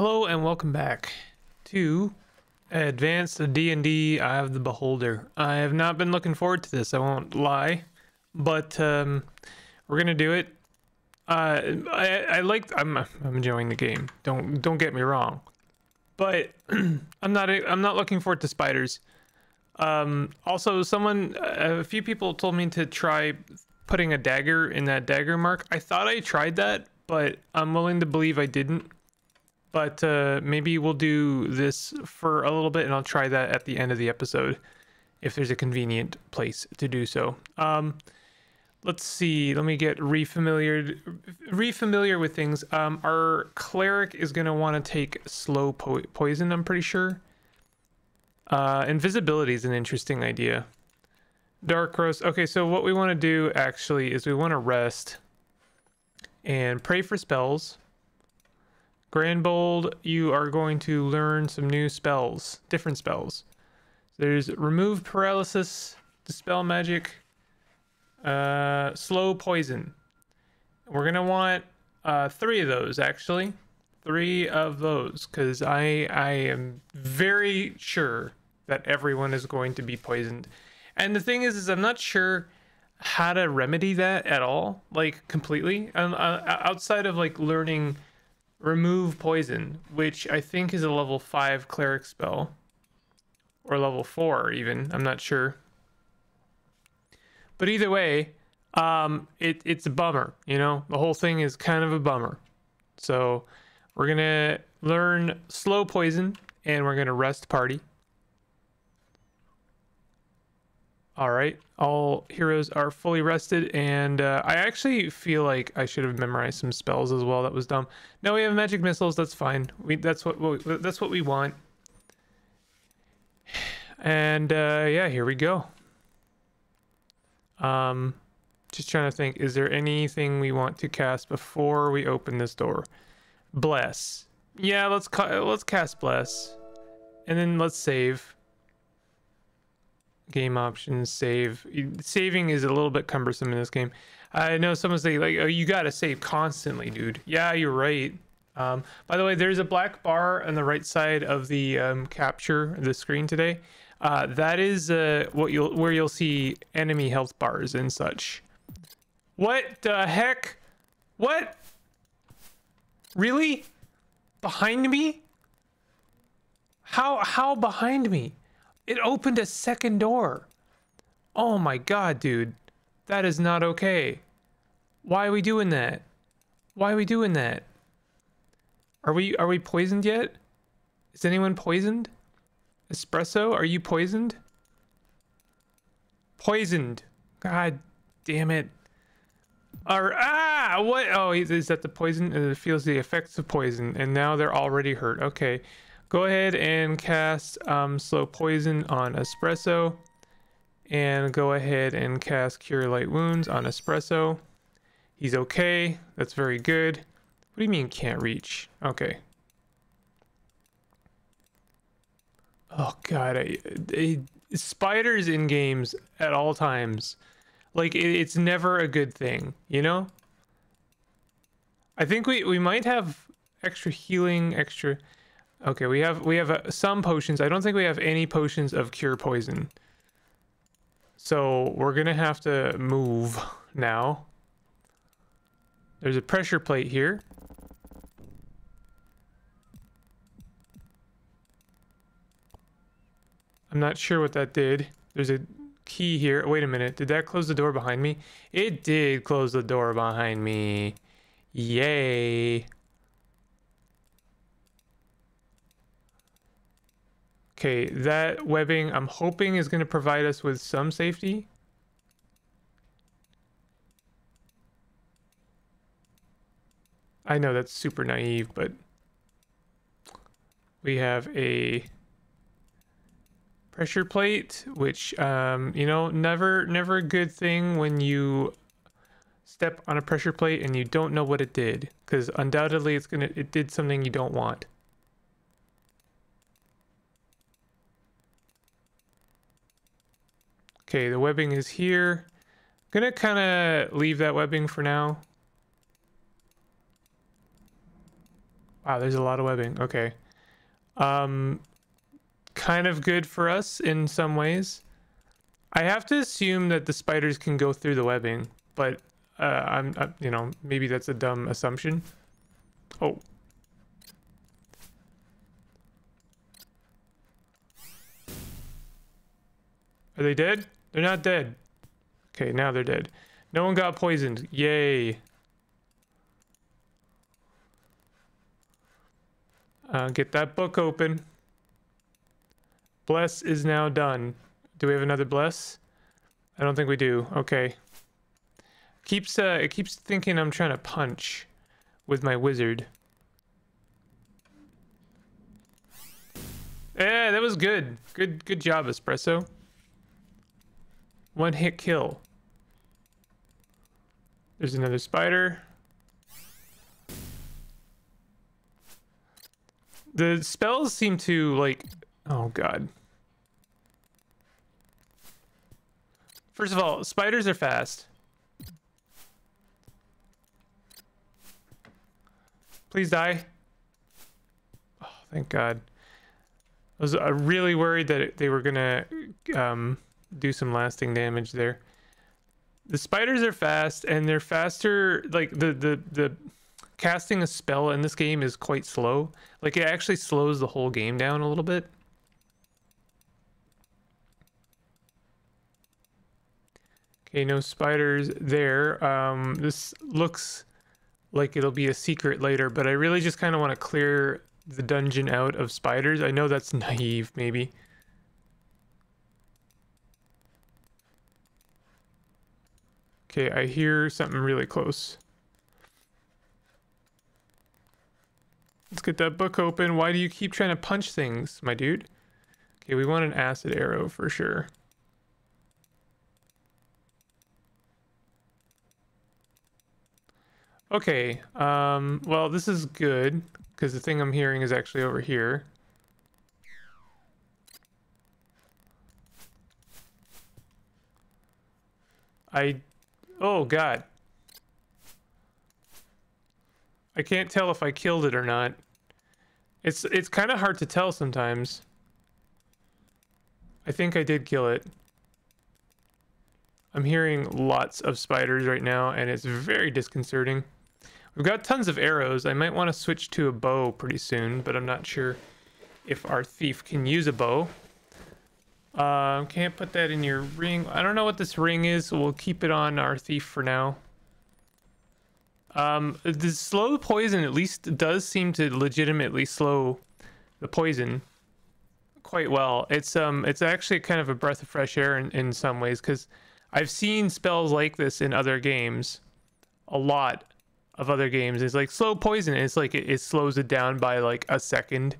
Hello and welcome back to Advanced D&D Eye of the Beholder. I have not been looking forward to this, I won't lie, but um, we're gonna do it. Uh, I, I like I'm I'm enjoying the game. Don't don't get me wrong, but I'm not I'm not looking forward to spiders. Um, also, someone a few people told me to try putting a dagger in that dagger mark. I thought I tried that, but I'm willing to believe I didn't but uh, maybe we'll do this for a little bit and I'll try that at the end of the episode if there's a convenient place to do so. Um, let's see. Let me get refamiliar refamiliar with things. Um, our cleric is going to want to take slow po poison, I'm pretty sure. Uh, invisibility is an interesting idea. Dark roast. Okay, so what we want to do actually is we want to rest and pray for spells Grandbold, you are going to learn some new spells, different spells. There's remove paralysis, dispel magic, uh, slow poison. We're gonna want uh, three of those actually, three of those, because I I am very sure that everyone is going to be poisoned. And the thing is, is I'm not sure how to remedy that at all, like completely. Um, uh, outside of like learning remove poison, which I think is a level 5 cleric spell. Or level 4 even, I'm not sure. But either way, um, it, it's a bummer, you know? The whole thing is kind of a bummer. So we're going to learn slow poison and we're going to rest party. All right, all heroes are fully rested, and uh, I actually feel like I should have memorized some spells as well. That was dumb. No, we have magic missiles. That's fine. We that's what we, that's what we want. And uh, yeah, here we go. Um, just trying to think. Is there anything we want to cast before we open this door? Bless. Yeah, let's ca let's cast bless, and then let's save game options, save. Saving is a little bit cumbersome in this game. I know someone say like, "Oh, you gotta save constantly, dude." Yeah, you're right. Um, by the way, there's a black bar on the right side of the um, capture the screen today. Uh, that is uh, what you'll where you'll see enemy health bars and such. What the heck? What? Really? Behind me? How how behind me? It opened a second door. Oh my god, dude. That is not okay. Why are we doing that? Why are we doing that? Are we are we poisoned yet? Is anyone poisoned? Espresso, are you poisoned? Poisoned. God damn it. Ah, what? Oh, is that the poison? It feels the effects of poison, and now they're already hurt. Okay, Go ahead and cast um, Slow Poison on Espresso. And go ahead and cast Cure Light Wounds on Espresso. He's okay. That's very good. What do you mean can't reach? Okay. Oh god, I, I, spiders in games at all times. Like it, it's never a good thing, you know? I think we we might have extra healing, extra Okay, we have we have uh, some potions. I don't think we have any potions of cure poison. So we're gonna have to move now. There's a pressure plate here. I'm not sure what that did. There's a key here. Wait a minute. Did that close the door behind me? It did close the door behind me. Yay. Okay, that webbing I'm hoping is going to provide us with some safety. I know that's super naive, but we have a pressure plate, which, um, you know, never, never a good thing when you step on a pressure plate and you don't know what it did, because undoubtedly it's gonna, it did something you don't want. Okay, the webbing is here. I'm gonna kind of leave that webbing for now. Wow, there's a lot of webbing. Okay. Um, kind of good for us in some ways. I have to assume that the spiders can go through the webbing, but uh, I'm, uh, you know, maybe that's a dumb assumption. Oh. Are they dead? They're not dead. Okay, now they're dead. No one got poisoned. Yay. Uh, get that book open. Bless is now done. Do we have another bless? I don't think we do. Okay. Keeps uh it keeps thinking I'm trying to punch with my wizard. Yeah, that was good. Good good job, Espresso. One hit kill. There's another spider. The spells seem to like oh god. First of all, spiders are fast. Please die. Oh, thank God. I was uh, really worried that they were gonna um, do some lasting damage there. The spiders are fast, and they're faster. Like the the the casting a spell in this game is quite slow. Like it actually slows the whole game down a little bit. Okay, no spiders there. Um, this looks like it'll be a secret later, but I really just kind of want to clear the dungeon out of spiders. I know that's naive, maybe. Okay, I hear something really close. Let's get that book open. Why do you keep trying to punch things, my dude? Okay, we want an acid arrow for sure. Okay, um, well, this is good, because the thing I'm hearing is actually over here. I... Oh, God. I can't tell if I killed it or not. It's, it's kind of hard to tell sometimes. I think I did kill it. I'm hearing lots of spiders right now, and it's very disconcerting. We've got tons of arrows. I might want to switch to a bow pretty soon, but I'm not sure if our thief can use a bow. Uh, can't put that in your ring. I don't know what this ring is, so we'll keep it on our thief for now. Um, the slow poison at least does seem to legitimately slow the poison quite well. It's um, it's actually kind of a breath of fresh air in, in some ways because I've seen spells like this in other games a lot of other games It's like slow poison. It's like it, it slows it down by like a second.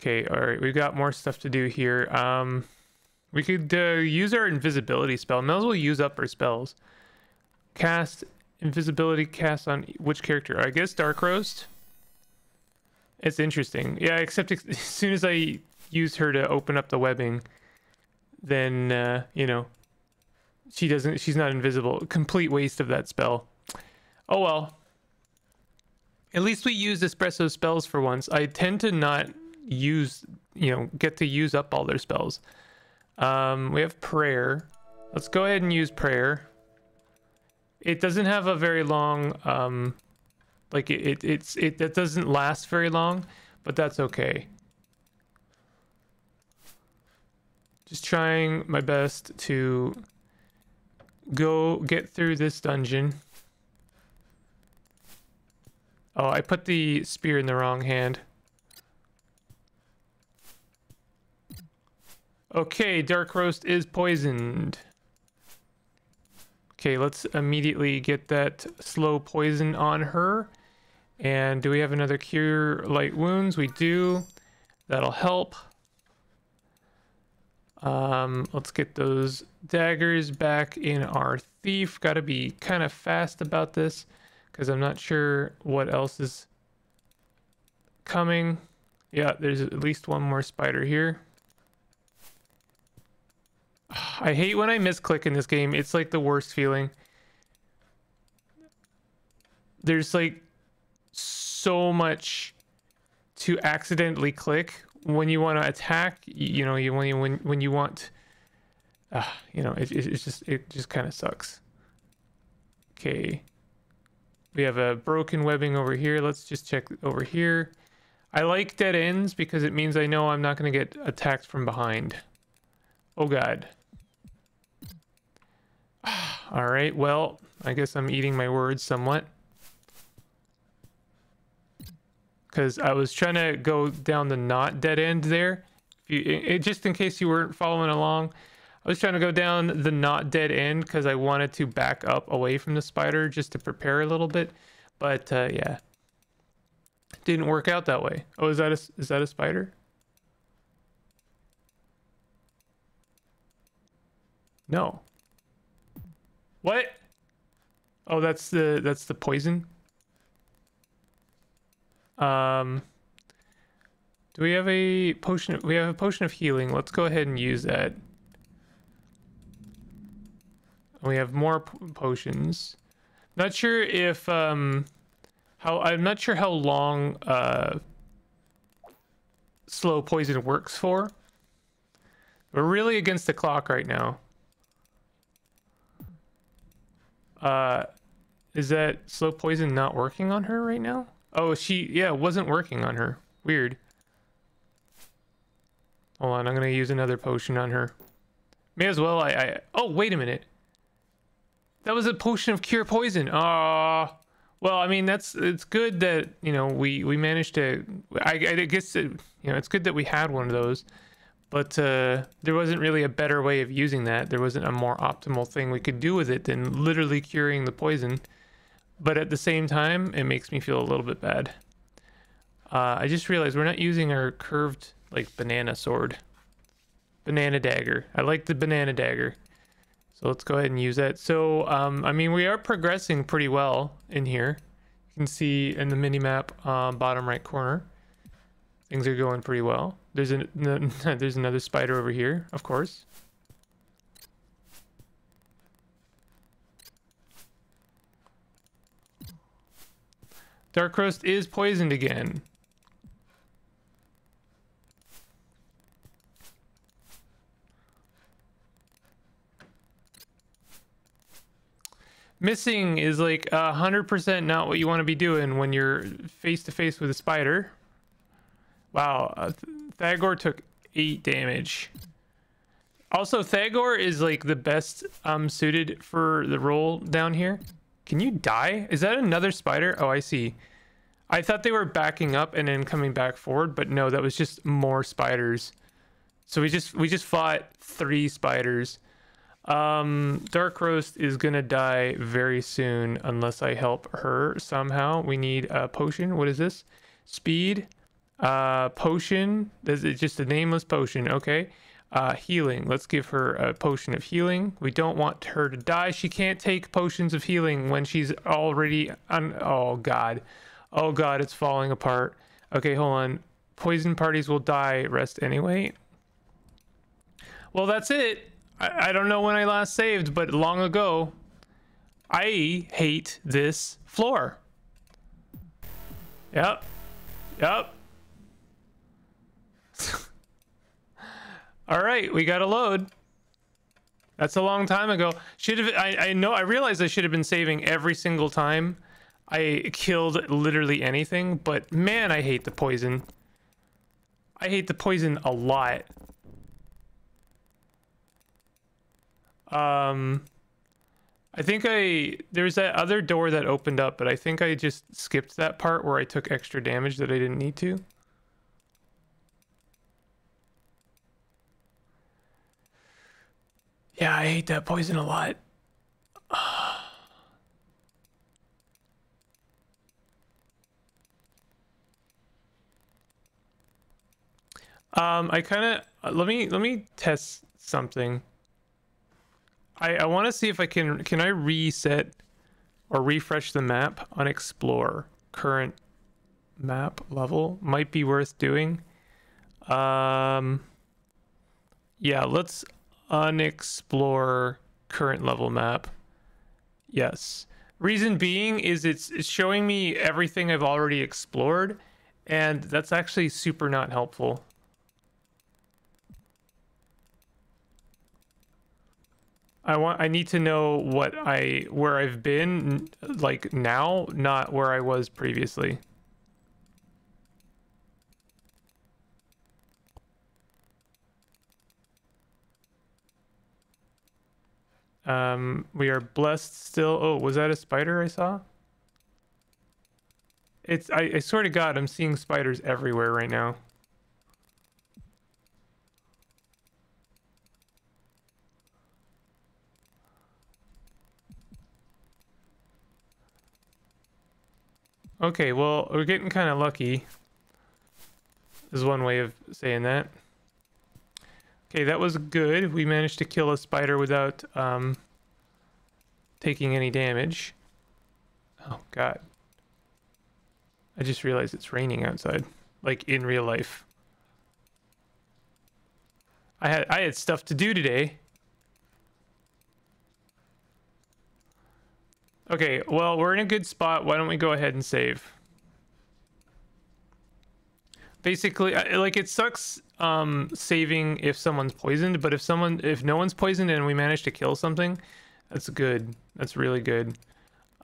Okay, all right, we've got more stuff to do here. Um, we could uh, use our invisibility spell. Might as well use up our spells. Cast invisibility cast on which character? I guess Dark Roast. It's interesting. Yeah, except ex as soon as I use her to open up the webbing, then uh, you know, she doesn't. She's not invisible. Complete waste of that spell. Oh well. At least we used espresso spells for once. I tend to not use, you know, get to use up all their spells. Um, we have prayer. Let's go ahead and use prayer. It doesn't have a very long, um, like it, it it's it that doesn't last very long, but that's okay. Just trying my best to go get through this dungeon. Oh, I put the spear in the wrong hand. Okay, Dark Roast is poisoned. Okay, let's immediately get that slow poison on her. And do we have another cure light wounds? We do. That'll help. Um, let's get those daggers back in our thief. Got to be kind of fast about this because I'm not sure what else is coming. Yeah, there's at least one more spider here. I hate when I misclick in this game. It's like the worst feeling. There's like so much to accidentally click when you want to attack. You know, you when you when when you want, uh, you know, it, it it's just it just kind of sucks. Okay. We have a broken webbing over here. Let's just check over here. I like dead ends because it means I know I'm not going to get attacked from behind. Oh god. All right, well, I guess I'm eating my words somewhat. Because I was trying to go down the not dead end there. If you, it, just in case you weren't following along, I was trying to go down the not dead end because I wanted to back up away from the spider just to prepare a little bit. But uh, yeah, didn't work out that way. Oh, is that a, is that a spider? No. What? Oh, that's the that's the poison. Um Do we have a potion we have a potion of healing. Let's go ahead and use that. We have more potions. Not sure if um how I'm not sure how long uh slow poison works for. We're really against the clock right now. Uh, is that slow poison not working on her right now? Oh, she, yeah, wasn't working on her. Weird. Hold on, I'm gonna use another potion on her. May as well, I, I, oh, wait a minute. That was a potion of cure poison. Ah, uh, well, I mean, that's, it's good that, you know, we, we managed to, I, I guess, it, you know, it's good that we had one of those but uh, there wasn't really a better way of using that. There wasn't a more optimal thing we could do with it than literally curing the poison. But at the same time, it makes me feel a little bit bad. Uh, I just realized we're not using our curved, like, banana sword. Banana dagger. I like the banana dagger. So let's go ahead and use that. So, um, I mean, we are progressing pretty well in here. You can see in the mini map, uh, bottom right corner. Things are going pretty well. There's an no, there's another spider over here, of course. Darkroast is poisoned again. Missing is like a hundred percent not what you want to be doing when you're face to face with a spider. Wow, uh, Thagor took eight damage. Also, Thagor is like the best um suited for the role down here. Can you die? Is that another spider? Oh, I see. I thought they were backing up and then coming back forward, but no, that was just more spiders. So we just we just fought three spiders. Um, Darkroast is gonna die very soon unless I help her somehow. We need a potion. What is this? Speed. Uh, potion. Is it just a nameless potion? Okay. Uh, healing. Let's give her a potion of healing. We don't want her to die. She can't take potions of healing when she's already on. Oh God. Oh God, it's falling apart. Okay, hold on. Poison parties will die. Rest anyway. Well, that's it. I, I don't know when I last saved, but long ago. I hate this floor. Yep. Yep. All right, we got a load. That's a long time ago. Should have I, I know I realized I should have been saving every single time I killed literally anything, but man, I hate the poison. I hate the poison a lot. Um I think I there's that other door that opened up, but I think I just skipped that part where I took extra damage that I didn't need to. Yeah, I hate that poison a lot. um, I kind of let me let me test something. I I want to see if I can can I reset or refresh the map on explore current map level might be worth doing. Um, yeah, let's unexplore current level map. Yes. Reason being is it's, it's showing me everything I've already explored, and that's actually super not helpful. I want I need to know what I where I've been like now, not where I was previously. Um, we are blessed still. Oh, was that a spider I saw? It's I, I swear to God, I'm seeing spiders everywhere right now. Okay, well, we're getting kind of lucky. Is one way of saying that. Okay, that was good. We managed to kill a spider without um, taking any damage. Oh, God. I just realized it's raining outside, like in real life. I had I had stuff to do today. Okay, well, we're in a good spot. Why don't we go ahead and save? Basically, like it sucks um, saving if someone's poisoned, but if someone, if no one's poisoned and we manage to kill something, that's good. That's really good.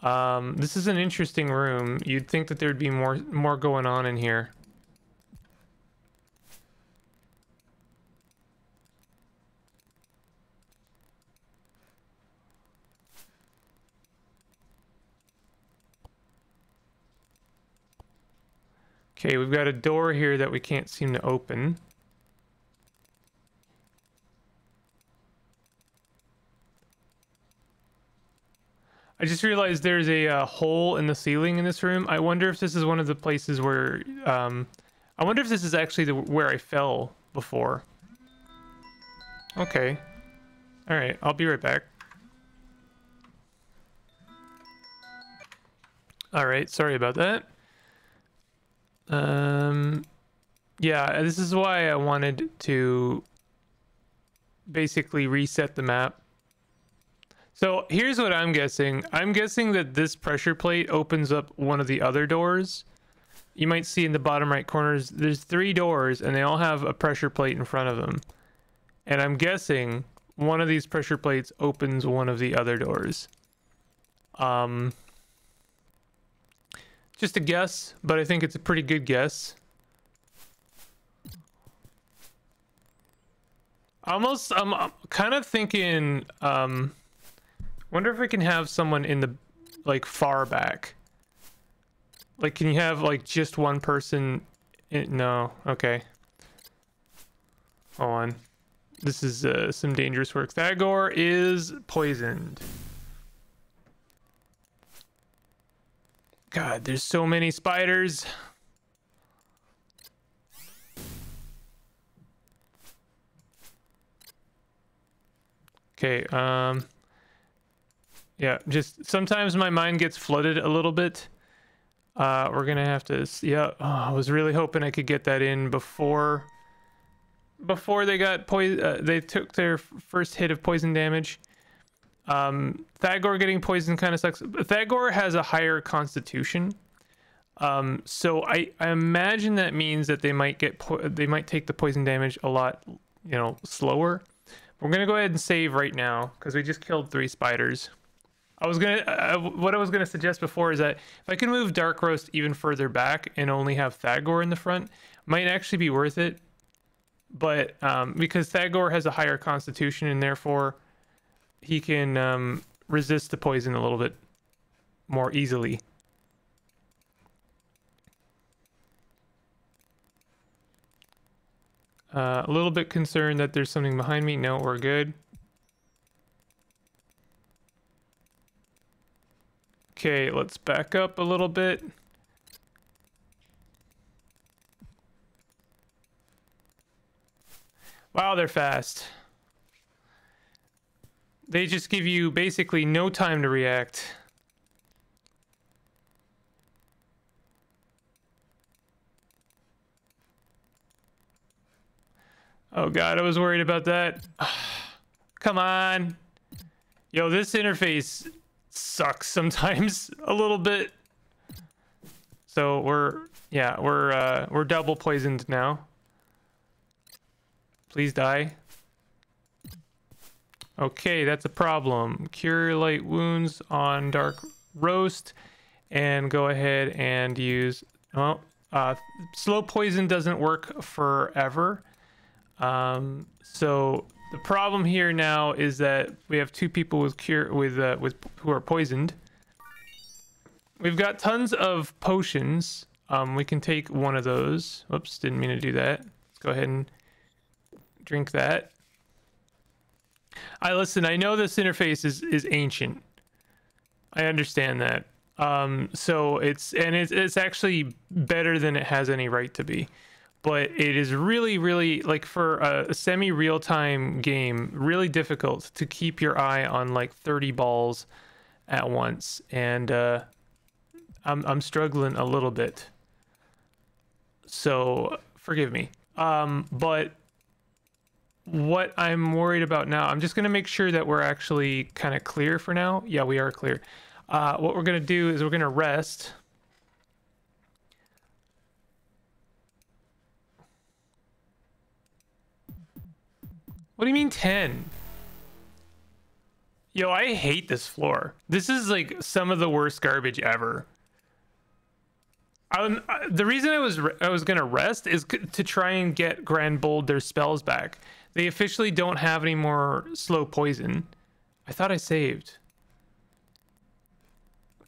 Um, this is an interesting room. You'd think that there'd be more more going on in here. Okay, we've got a door here that we can't seem to open. I just realized there's a uh, hole in the ceiling in this room. I wonder if this is one of the places where... Um, I wonder if this is actually the, where I fell before. Okay. Alright, I'll be right back. Alright, sorry about that. Um, yeah, this is why I wanted to basically reset the map. So here's what I'm guessing. I'm guessing that this pressure plate opens up one of the other doors. You might see in the bottom right corners, there's three doors and they all have a pressure plate in front of them. And I'm guessing one of these pressure plates opens one of the other doors. Um, just a guess, but I think it's a pretty good guess. Almost, I'm, kind of thinking, um, wonder if we can have someone in the, like, far back. Like, can you have, like, just one person? In, no, okay. Hold on. This is uh, some dangerous work. Thagor is poisoned. God, there's so many spiders. Okay, um... Yeah, just sometimes my mind gets flooded a little bit. Uh, we're gonna have to, yeah, oh, I was really hoping I could get that in before, before they got poison, uh, they took their first hit of poison damage. Um, Thagor getting poisoned kind of sucks. Thagor has a higher constitution. Um, so I, I imagine that means that they might get they might take the poison damage a lot, you know, slower. We're gonna go ahead and save right now because we just killed three spiders. I was gonna uh, what I was gonna suggest before is that if I can move Dark Roast even further back and only have Thagor in the front, might actually be worth it. But um, because Thagor has a higher constitution and therefore he can um, resist the poison a little bit more easily. Uh, a little bit concerned that there's something behind me. No, we're good. Okay, let's back up a little bit. Wow, they're fast. They just give you basically no time to react. Oh god, I was worried about that. Come on. Yo, this interface sucks sometimes a little bit. So we're yeah, we're uh we're double poisoned now. Please die. Okay, that's a problem. Cure light wounds on dark roast and go ahead and use well uh, slow poison doesn't work forever um, so the problem here now is that we have two people with cure with uh, with who are poisoned. We've got tons of potions. Um, we can take one of those. Oops, didn't mean to do that. Let's go ahead and drink that. I listen I know this interface is is ancient. I understand that. Um, so it's and it's it's actually better than it has any right to be. But it is really, really like for a, semi real time game, really difficult to keep your eye on like 30 balls at once. And uh, I'm I'm struggling a little bit. So forgive me. Um, but what I'm worried about now, I'm just gonna make sure that we're actually kind of clear for now. Yeah, we are clear. Uh, what we're going to do is we're going to rest. What do you mean 10? Yo, I hate this floor. This is like some of the worst garbage ever. Um, the reason I was I was gonna rest is to try and get Grand Bold their spells back. They officially don't have any more slow poison. I thought I saved.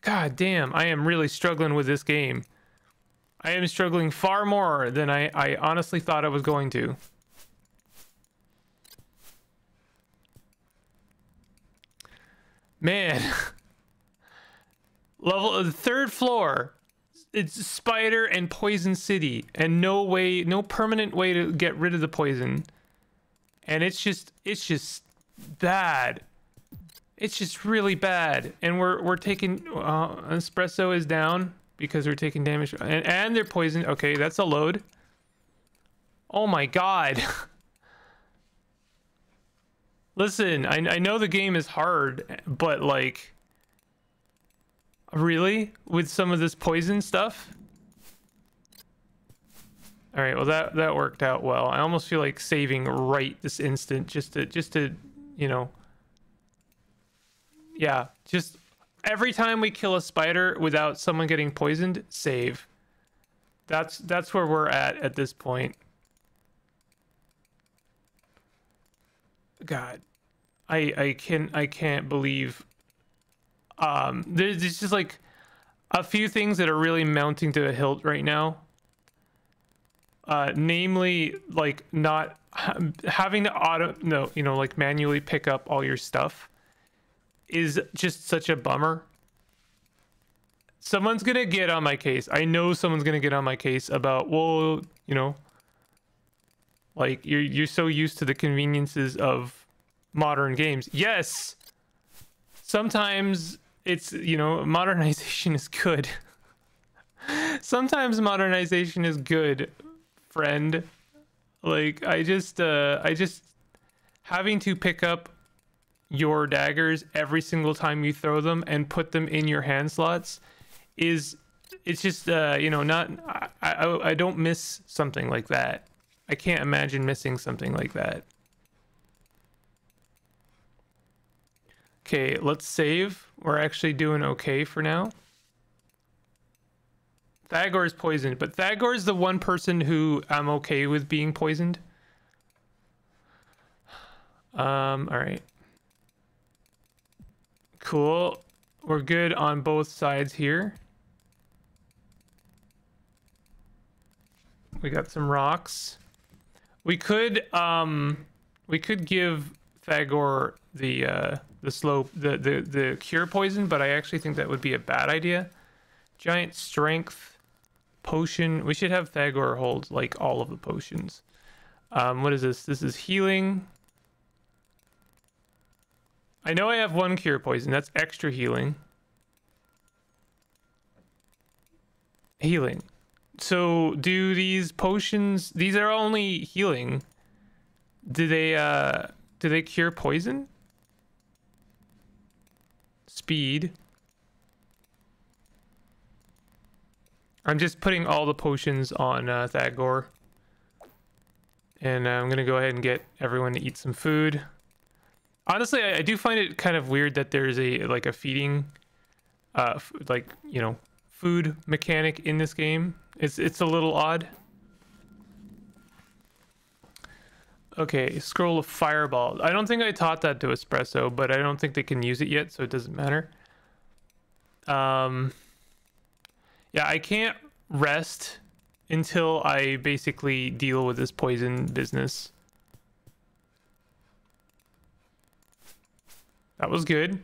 God damn, I am really struggling with this game. I am struggling far more than I, I honestly thought I was going to. Man. Level the third floor. It's spider and poison city and no way no permanent way to get rid of the poison. And it's just it's just bad. It's just really bad, and we're we're taking uh, espresso is down because we're taking damage, and and they're poisoned. Okay, that's a load. Oh my god. Listen, I I know the game is hard, but like, really with some of this poison stuff. All right, well that that worked out well. I almost feel like saving right this instant just to just to, you know, yeah, just every time we kill a spider without someone getting poisoned, save. That's that's where we're at at this point. God, I I can I can't believe. Um, there's, just like a few things that are really mounting to a hilt right now. Uh, namely, like not ha- having to auto no, you know, like manually pick up all your stuff is just such a bummer. Someone's gonna get on my case. I know someone's gonna get on my case about, well, you know, like you're you're so used to the conveniences of modern games. Yes. Sometimes it's you know, modernization is good. Sometimes modernization is good, friend. Like I just uh I just having to pick up your daggers every single time you throw them and put them in your hand slots is it's just uh you know not I, I i don't miss something like that i can't imagine missing something like that okay let's save we're actually doing okay for now thagor is poisoned but thagor is the one person who i'm okay with being poisoned um all right Cool. We're good on both sides here. We got some rocks. We could um we could give Thagor the uh the slow the, the the cure poison, but I actually think that would be a bad idea. Giant strength potion. We should have Thagor hold like all of the potions. Um what is this? This is healing. I know I have one cure poison. That's extra healing. Healing. So do these potions these are only healing. Do they uh do they cure poison? speed. I'm just putting all the potions on uh, Thagor. And uh, I'm to go ahead and get everyone to eat some food. Honestly, I, I, do find it kind of weird that there's a like a feeding, uh, like, you know, food mechanic in this game. It's, it's a little odd. Okay, scroll of fireball. I don't think I taught that to Espresso, but I don't think they can use it yet, so it doesn't matter. Um, yeah, I can't rest until I basically deal with this poison business. That was good.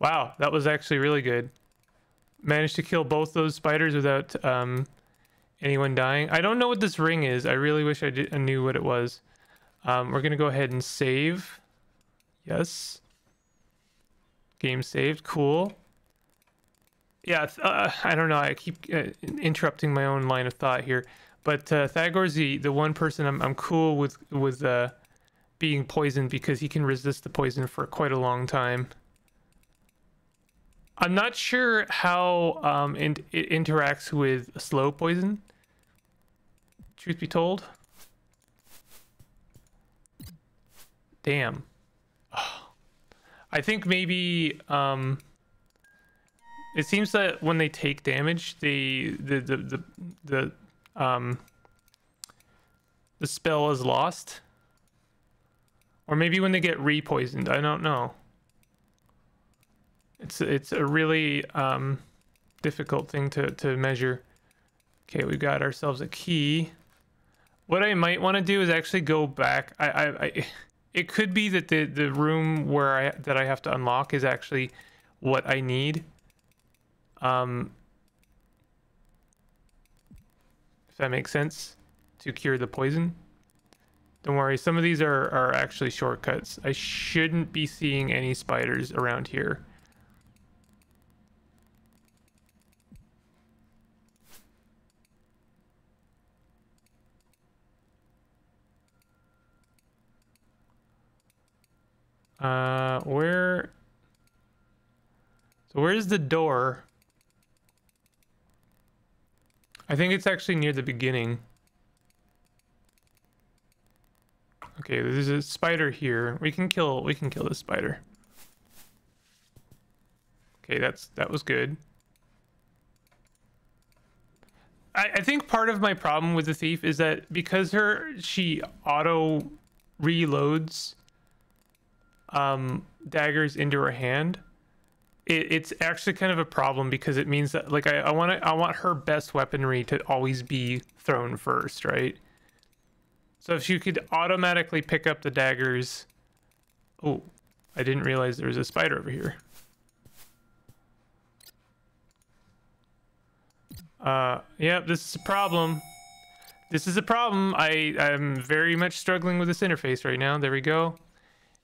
Wow, that was actually really good. Managed to kill both those spiders without um, anyone dying. I don't know what this ring is. I really wish I, did, I knew what it was. Um, we're going to go ahead and save. Yes. Game saved. Cool. Yeah, uh, I don't know. I keep uh, interrupting my own line of thought here. But uh, Thagor's the, the one person I'm, I'm cool with with uh, being poisoned because he can resist the poison for quite a long time. I'm not sure how um, it interacts with slow poison. Truth be told. Damn. I think maybe um, it seems that when they take damage, the the the the, the um, the spell is lost. Or maybe when they get repoisoned. I don't know. It's it's a really um, difficult thing to, to measure. Okay, we've got ourselves a key. What I might want to do is actually go back. I, I, I it could be that the the room where I that I have to unlock is actually what I need. Um, if that makes sense, to cure the poison. Don't worry, some of these are, are actually shortcuts. I shouldn't be seeing any spiders around here. Uh, where... So where's the door? I think it's actually near the beginning. Okay, there's a spider here. We can kill we can kill this spider. Okay, that's that was good. I, I think part of my problem with the thief is that because her she auto reloads um, daggers into her hand, it, it's actually kind of a problem because it means that like I, I want I want her best weaponry to always be thrown first, right? So if you could automatically pick up the daggers, oh, I didn't realize there was a spider over here. Uh, yeah, this is a problem. This is a problem. I, I'm very much struggling with this interface right now. There we go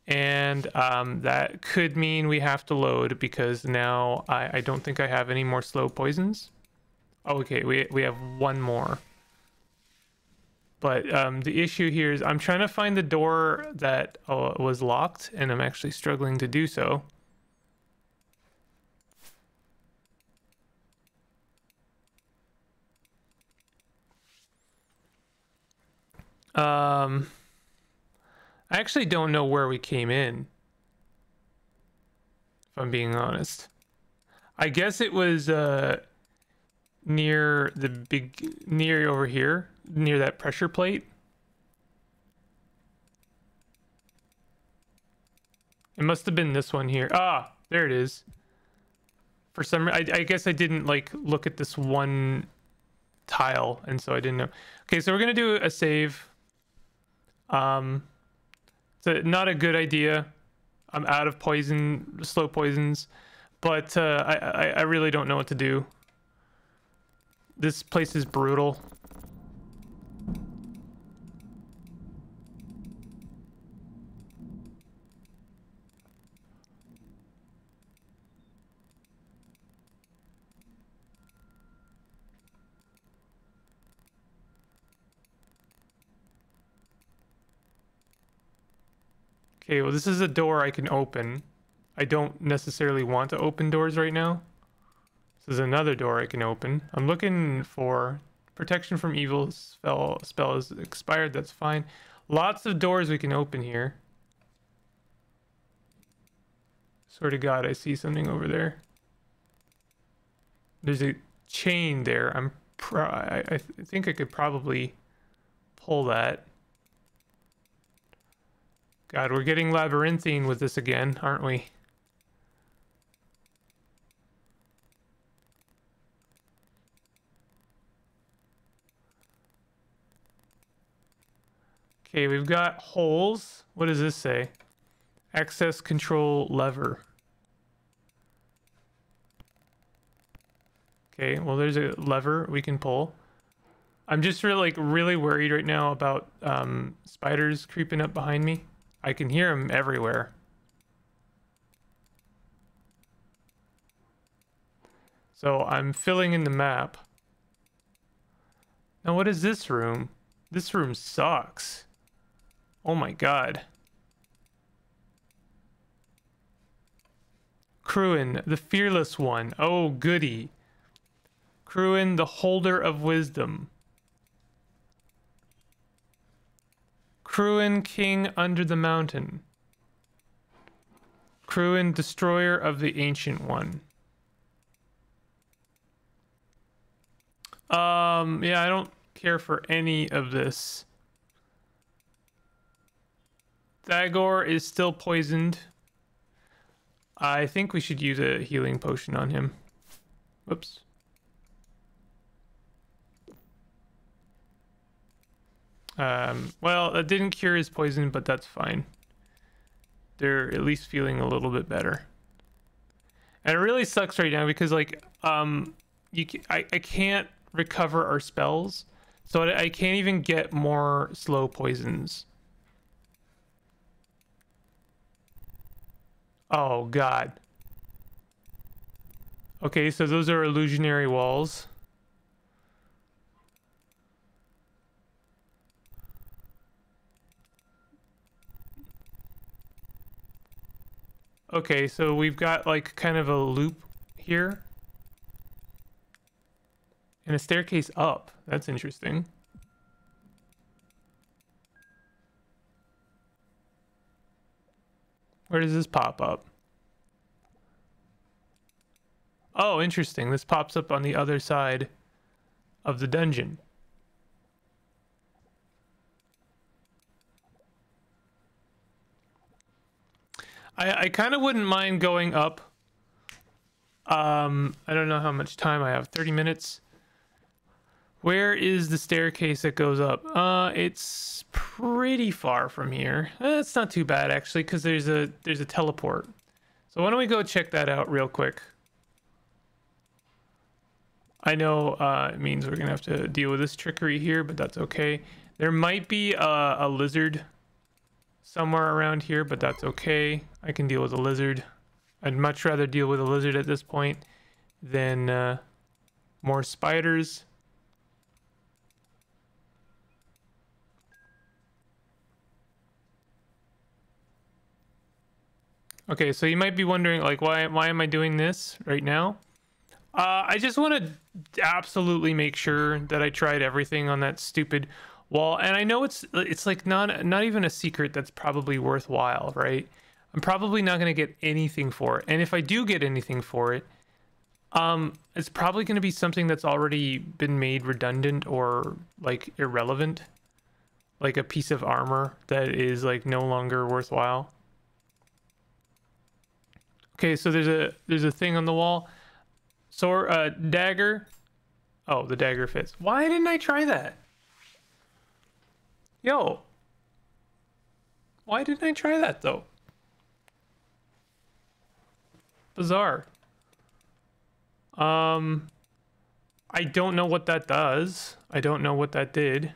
and um, that could mean we have to load because now I, I don't think I have any more slow poisons. Oh, okay, we, we have one more. But um, the issue here is I'm trying to find the door that uh, was locked, and I'm actually struggling to do so. Um... I actually don't know where we came in. If I'm being honest. I guess it was uh, near the big, near over here, near that pressure plate. It must have been this one here. Ah, there it is. For some, I, I guess I didn't like look at this one tile, and so I didn't know. Okay, so we're gonna do a save. Um, it's not a good idea. I'm out of poison, slow poisons, but uh, I, I, I really don't know what to do. This place is brutal. Okay, well, this is a door I can open. I don't necessarily want to open doors right now. This is another door I can open. I'm looking for protection from evil spell spell is expired. That's fine. Lots of doors we can open here. Swear to God, I see something over there. There's a chain there. I'm pro I, I think I could probably pull that. God, we're getting labyrinthine with this again, aren't we? Okay, we've got holes. What does this say? Access control lever. Okay, well there's a lever we can pull. I'm just really like really worried right now about um, spiders creeping up behind me. I can hear them everywhere. So I'm filling in the map. Now what is this room? This room sucks. Oh my god. Cruin, the fearless one. Oh goody. Cruin, the holder of wisdom. Cruin, king under the mountain. Cruin, destroyer of the ancient one. Um, yeah, I don't care for any of this. Thagor is still poisoned. I think we should use a healing potion on him. Whoops. Um, well, it didn't cure his poison, but that's fine. They're at least feeling a little bit better. And it really sucks right now because, like, um, you I, I can't recover our spells, so I can't even get more slow poisons. Oh, God. Okay, so those are illusionary walls. Okay, so we've got like kind of a loop here. And a staircase up. That's interesting. Where does this pop up? Oh, interesting. This pops up on the other side of the dungeon. I, I kind of wouldn't mind going up. Um, I don't know how much time I have. 30 minutes. Where is the staircase that goes up? Uh, it's pretty far from here. It's not too bad actually, because there's a there's a teleport. So why don't we go check that out real quick? I know uh, it means we're gonna have to deal with this trickery here, but that's okay. There might be a, a lizard somewhere around here, but that's okay. I can deal with a lizard. I'd much rather deal with a lizard at this point than uh, more spiders. Okay, so you might be wondering, like, why why am I doing this right now? Uh, I just want to absolutely make sure that I tried everything on that stupid well, and I know it's it's like not not even a secret that's probably worthwhile, right? I'm probably not going to get anything for it. And if I do get anything for it, um it's probably going to be something that's already been made redundant or like irrelevant. Like a piece of armor that is like no longer worthwhile. Okay, so there's a there's a thing on the wall. Sword uh dagger. Oh, the dagger fits. Why didn't I try that? Yo. Why didn't I try that though? Bizarre. Um I don't know what that does. I don't know what that did.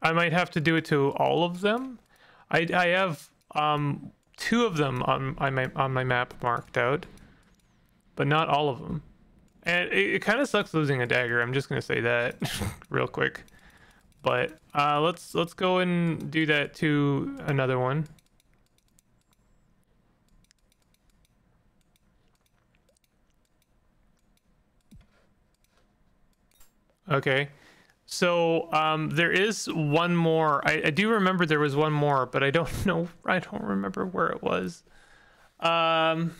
I might have to do it to all of them. I I have um two of them on, on my on my map marked out, but not all of them. And it, it kind of sucks losing a dagger. I'm just gonna say that real quick. but uh, let's let's go and do that to another one. Okay. So um, there is one more. I, I do remember there was one more, but I don't know. I don't remember where it was. Um,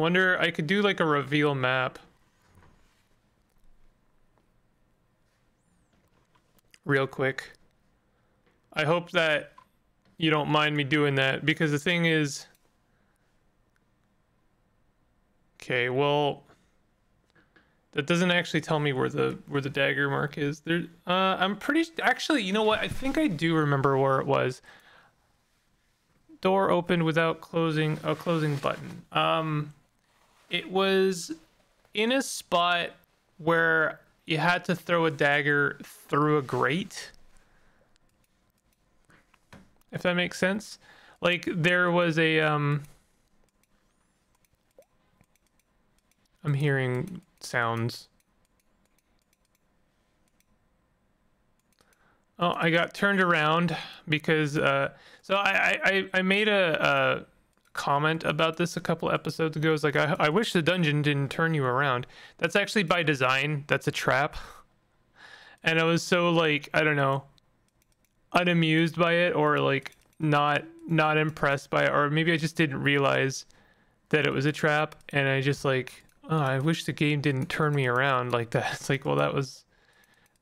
I wonder. I could do like a reveal map. Real quick. I hope that you don't mind me doing that because the thing is. Okay, well, that doesn't actually tell me where the where the dagger mark is. There, uh, I'm pretty actually. You know what? I think I do remember where it was. Door opened without closing a closing button. Um, it was in a spot where you had to throw a dagger through a grate. If that makes sense. Like there was a um I'm hearing sounds. Oh, I got turned around because uh, so I, I I made a, a comment about this a couple episodes ago. It's like I I wish the dungeon didn't turn you around. That's actually by design. That's a trap. And I was so like I don't know, unamused by it or like not not impressed by it or maybe I just didn't realize that it was a trap and I just like oh, I wish the game didn't turn me around like that. It's like, well, that was,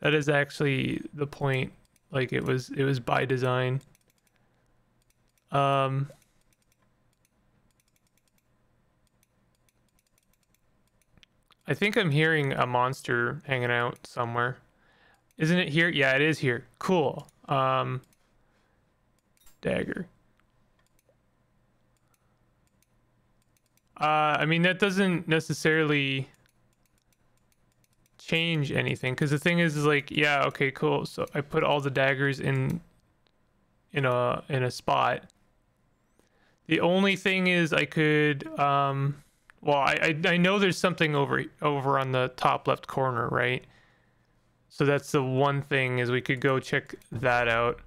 that is actually the point. Like it was, it was by design. Um, I think I'm hearing a monster hanging out somewhere. Isn't it here? Yeah, it is here. Cool. Um, dagger. Uh, I mean, that doesn't necessarily change anything because the thing is, is like, yeah, okay, cool. So I put all the daggers in in a in a spot. The only thing is, I could, um, well, I, I I know there's something over over on the top left corner, right? So that's the one thing is we could go check that out.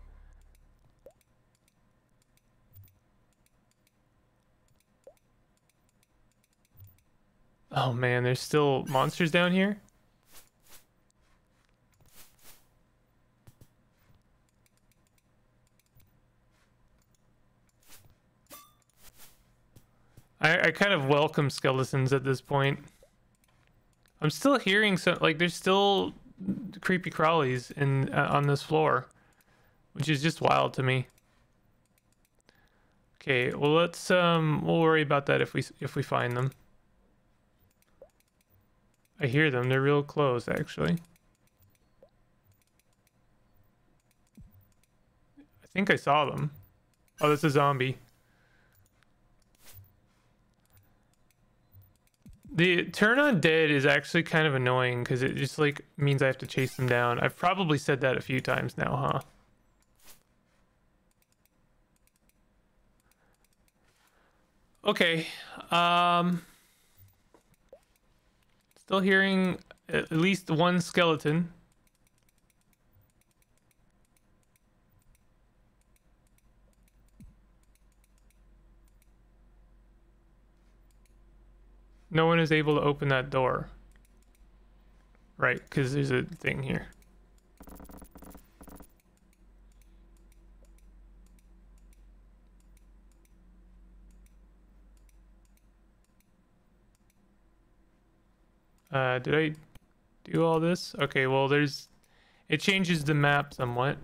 Oh man, there's still monsters down here? I, I kind of welcome skeletons at this point. I'm still hearing some, like, there's still creepy crawlies in uh, on this floor, which is just wild to me. Okay, well let's um we'll worry about that if we if we find them. I hear them. They're real close, actually. I think I saw them. Oh, that's a zombie. The turn undead is actually kind of annoying because it just like means I have to chase them down. I've probably said that a few times now, huh? Okay. Um Still hearing at least one skeleton. No one is able to open that door. Right, because there's a thing here. Uh, did I do all this? Okay, well, there's... It changes the map somewhat.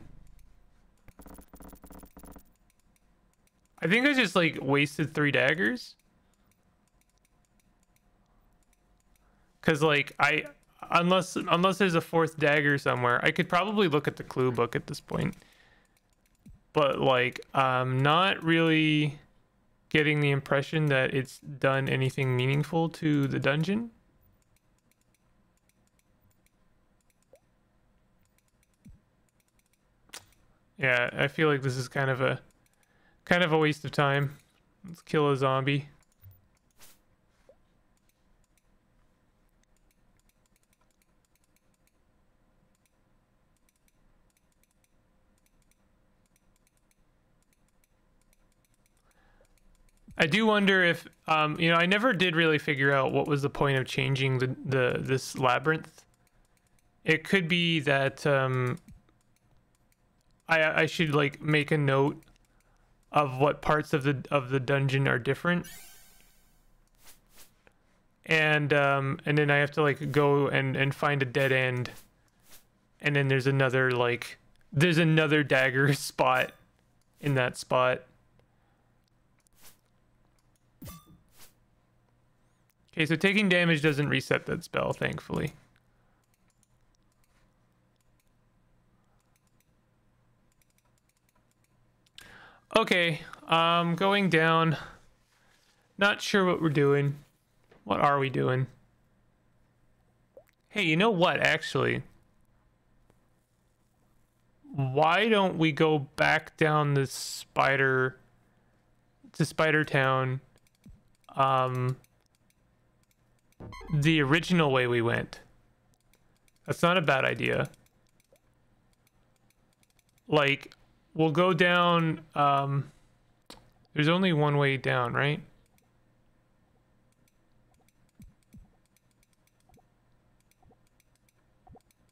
I think I just, like, wasted three daggers. Because, like, I... Unless, unless there's a fourth dagger somewhere, I could probably look at the clue book at this point. But, like, I'm not really getting the impression that it's done anything meaningful to the dungeon. Yeah, I feel like this is kind of a kind of a waste of time. Let's kill a zombie. I do wonder if um, you know I never did really figure out what was the point of changing the the this labyrinth. It could be that um, I I should like make a note of what parts of the of the dungeon are different. And um and then I have to like go and and find a dead end. And then there's another like there's another dagger spot in that spot. Okay, so taking damage doesn't reset that spell, thankfully. Okay, um, going down. Not sure what we're doing. What are we doing? Hey, you know what, actually? Why don't we go back down the spider to Spider Town um the original way we went? That's not a bad idea. Like we'll go down um there's only one way down, right?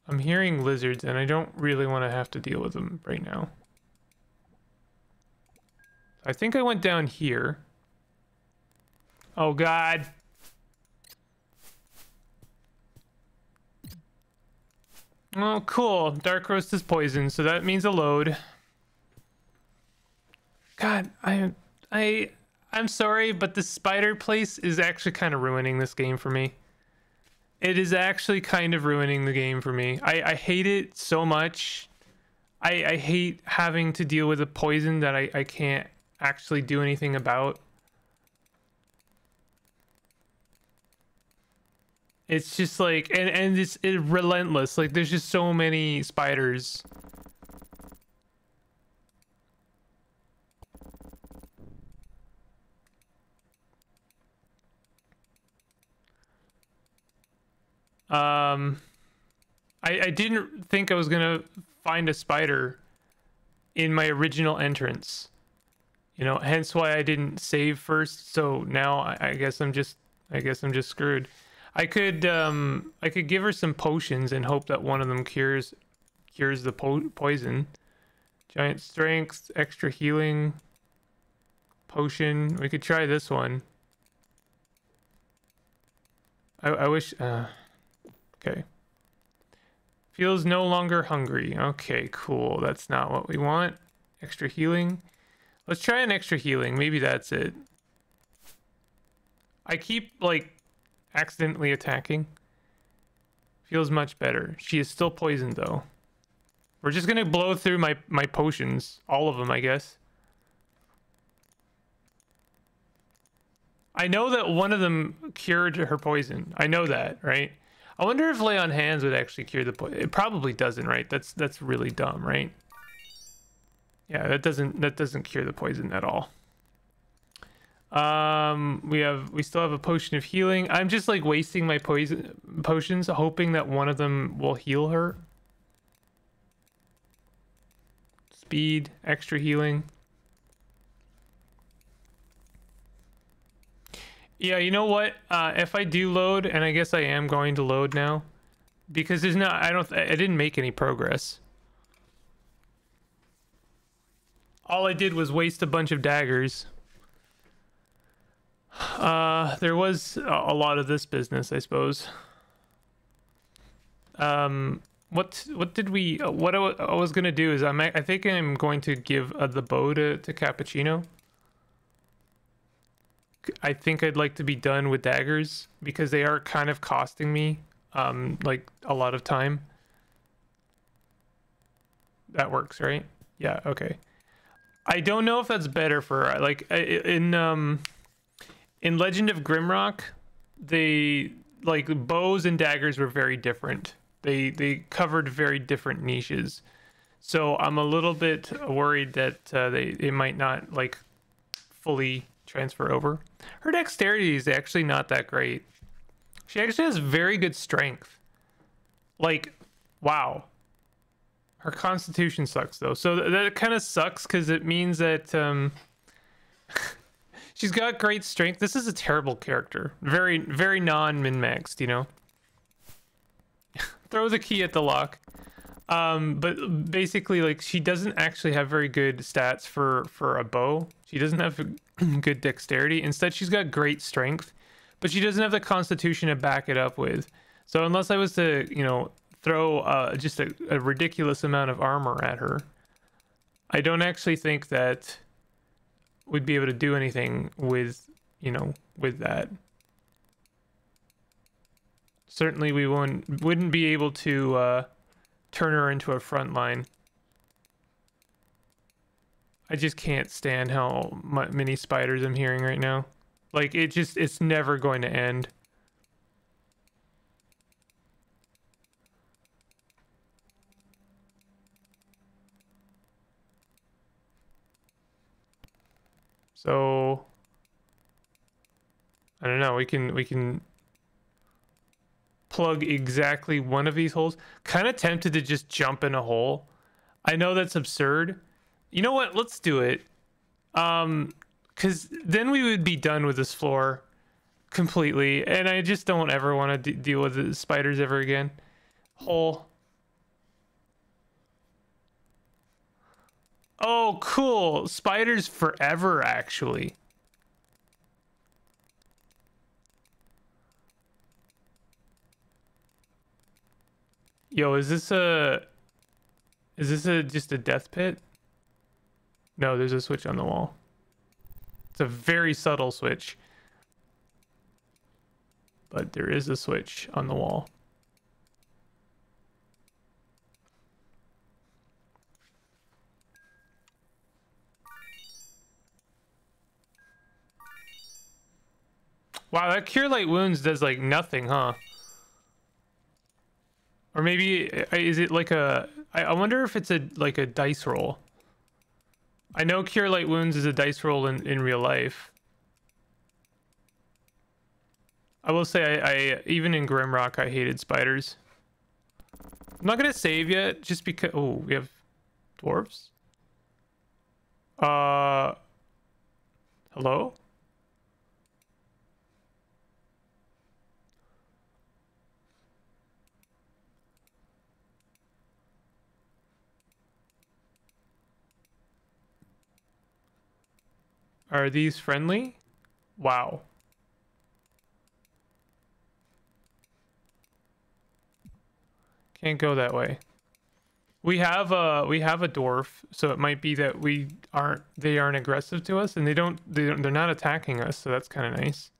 I'm hearing lizards and I don't really want to have to deal with them right now. I think I went down here. Oh god. Oh, cool. Dark roast is poison, so that means a load. God, I, I, I'm sorry, but the spider place is actually kind of ruining this game for me. It is actually kind of ruining the game for me. I, I hate it so much. I, I hate having to deal with a poison that I, I can't actually do anything about. It's just like, and, and it's it relentless. Like, there's just so many spiders. Um, I, I didn't think I was gonna find a spider in my original entrance. You know, hence why I didn't save first. So now I, I guess I'm just, I guess I'm just screwed. I could, um, I could give her some potions and hope that one of them cures, cures the po poison. Giant strength, extra healing, potion. We could try this one. I, I wish. Uh, Okay. Feels no longer hungry. Okay, cool. That's not what we want. Extra healing. Let's try an extra healing. Maybe that's it. I keep, like, accidentally attacking. Feels much better. She is still poisoned, though. We're just gonna blow through my, my potions. All of them, I guess. I know that one of them cured her poison. I know that, right? I wonder if lay on hands would actually cure the poison. It probably doesn't, right? That's that's really dumb, right? Yeah, that doesn't that doesn't cure the poison at all. Um, we have we still have a potion of healing. I'm just like wasting my poison potions, hoping that one of them will heal her. Speed, extra healing. Yeah, you know what? Uh, if I do load, and I guess I am going to load now, because there's not, I don't, I didn't make any progress. All I did was waste a bunch of daggers. Uh, there was a lot of this business, I suppose. Um, what what did we? What I, I was gonna do is I'm I think I'm going to give uh, the bow to to Cappuccino. I think I'd like to be done with daggers because they are kind of costing me um like a lot of time. That works, right? Yeah, okay. I don't know if that's better for like in um in Legend of Grimrock, they like bows and daggers were very different. They they covered very different niches. So I'm a little bit worried that uh, they they might not like fully transfer over. Her dexterity is actually not that great. She actually has very good strength. Like, wow. Her constitution sucks though. So th- that kind of sucks because it means that um, she's got great strength. This is a terrible character. Very, very non-min-maxed, you know? Throw the key at the lock. Um, but basically, like, she doesn't actually have very good stats for, for a bow. She doesn't have good dexterity. Instead, she's got great strength, but she doesn't have the constitution to back it up with. So unless I was to, you know, throw uh, just a, a ridiculous amount of armor at her, I don't actually think that we'd be able to do anything with, you know, with that. Certainly, we wouldn't wouldn't be able to uh, turn her into a front line. I just can't stand how many spiders I'm hearing right now. Like it just it's never going to end. So I don't know, we can we can plug exactly one of these holes. Kind of tempted to just jump in a hole. I know that's absurd. You know what? Let's do it. Um cuz then we would be done with this floor completely and I just don't ever want to deal with the spiders ever again. Hole. Oh, cool. Spiders forever, actually. Yo, is this a... Is this a just a death pit? No, there's a switch on the wall. It's a very subtle switch. But there is a switch on the wall. Wow, that cure light wounds does like nothing, huh? Or maybe uh, is it like a? I wonder if it's a like a dice roll. I know cure light wounds is a dice roll in in real life. I will say I, I even in Grimrock I hated spiders. I'm not gonna save yet, just because. Oh, we have dwarves. Uh, hello. Are these friendly? Wow. Can't go that way. We have a we have a dwarf, so it might be that we aren't they aren't aggressive to us, and they don't they don't, they're not attacking us, so that's kind of nice.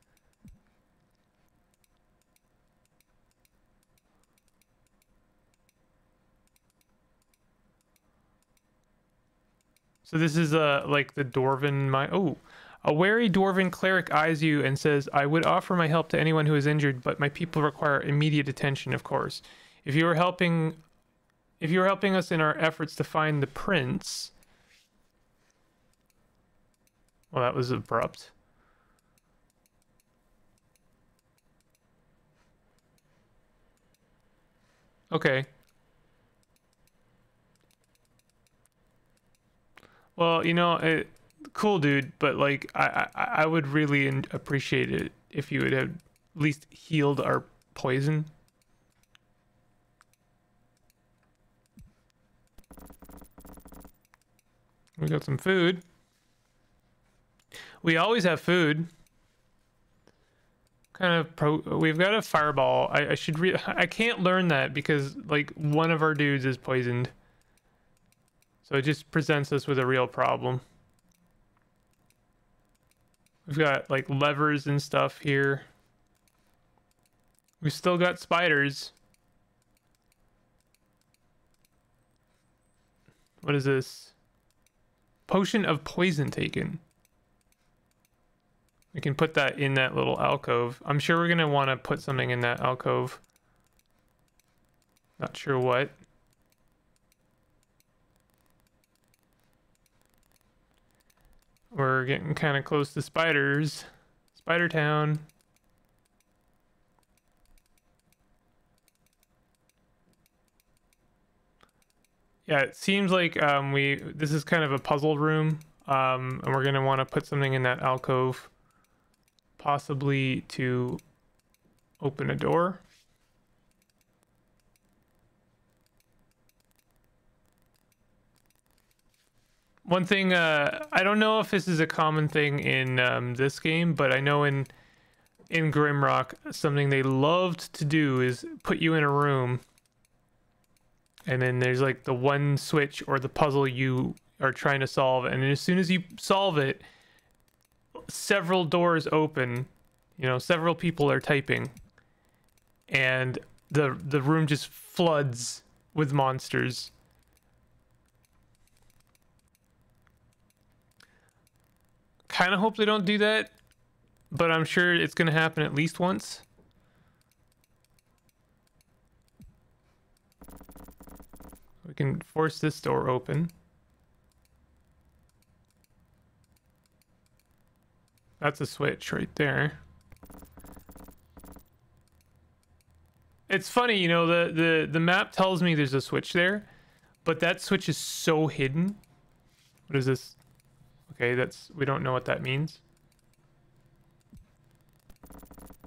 So this is uh like the dwarven my oh a wary dwarven cleric eyes you and says, I would offer my help to anyone who is injured, but my people require immediate attention, of course. If you are helping if you are helping us in our efforts to find the prince Well that was abrupt. Okay. Well, you know, it, cool, dude. But like, I, I I would really appreciate it if you would have at least healed our poison. We got some food. We always have food. Kind of pro. We've got a fireball. I, I should re. I can't learn that because like one of our dudes is poisoned. So it just presents us with a real problem. We've got like levers and stuff here. We've still got spiders. What is this? Potion of poison taken. We can put that in that little alcove. I'm sure we're going to want to put something in that alcove. Not sure what. We're getting kind of close to spiders. Spider Town. Yeah, it seems like um, we this is kind of a puzzle room. Um, and we're going to want to put something in that alcove, possibly to open a door. One thing, uh, I don't know if this is a common thing in um, this game, but I know in in Grimrock, something they loved to do is put you in a room, and then there's like the one switch or the puzzle you are trying to solve, and as soon as you solve it, several doors open. You know, several people are typing, and the the room just floods with monsters. Kind of hope they don't do that, but I'm sure it's going to happen at least once. We can force this door open. That's a switch right there. It's funny, you know, the, the, the map tells me there's a switch there, but that switch is so hidden. What is this? Okay, that's we don't know what that means.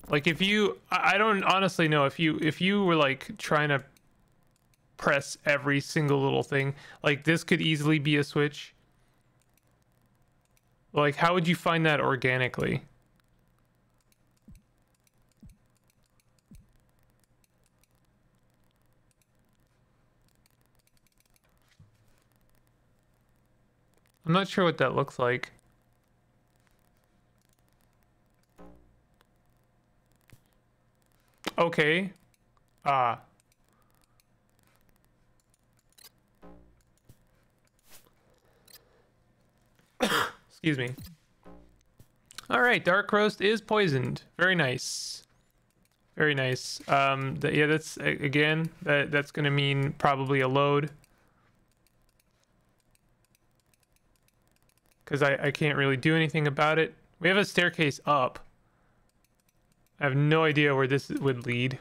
Like if you I don't honestly know if you if you were like trying to press every single little thing, like this could easily be a switch. Like how would you find that organically? I'm not sure what that looks like. Okay. Ah. Excuse me. All right, dark roast is poisoned. Very nice. Very nice. Um, yeah, that's again that that's gonna mean probably a load. Because I, I can't really do anything about it. We have a staircase up. I have no idea where this would lead.